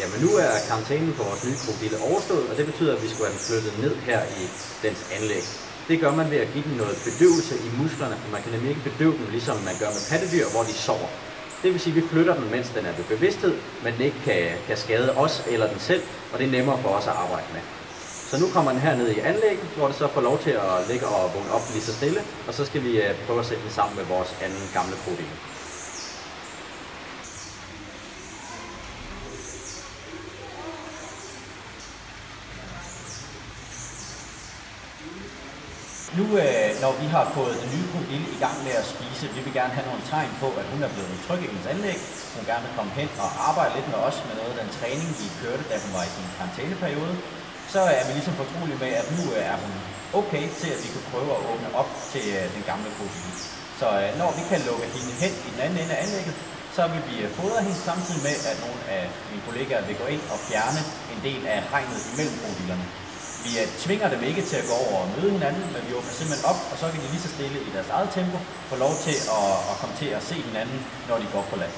jamen nu er karantænen for vores nye krokodille overstået, og det betyder, at vi skulle have den flyttet ned her i dens anlæg. Det gør man ved at give den noget bedøvelse i musklerne, for man kan nemlig ikke bedøve dem, ligesom man gør med pattedyr, hvor de sover. Det vil sige, at vi flytter den, mens den er ved bevidsthed, men den ikke kan, kan skade os eller den selv, og det er nemmere for os at arbejde med. Så nu kommer den her ned i anlægget, hvor det så får lov til at ligge og vågne op lige så stille, og så skal vi øh, prøve at sætte den sammen med vores anden gamle protein. Nu, øh, når vi har fået den nye krokodille i gang med at spise, vi vil gerne have nogle tegn på, at hun er blevet tryg i hendes anlæg. Hun gerne vil komme hen og arbejde lidt med os med noget af den træning, vi kørte, da hun var i sin karantæneperiode. Så er vi ligesom fortrolige med, at nu øh, er hun okay til, at vi kan prøve at åbne op til øh, den gamle krokodille. Så øh, når vi kan lukke hende hen i den anden ende af anlægget, så vil vi øh, fodre hende samtidig med, at nogle af mine kollegaer vil gå ind og fjerne en del af hegnet imellem krokodillerne. Vi øh, tvinger dem ikke til at gå over og møde hinanden, men vi åbner simpelthen op, og så kan de lige så stille i deres eget tempo få lov til at, at komme til at se hinanden, når de går på land.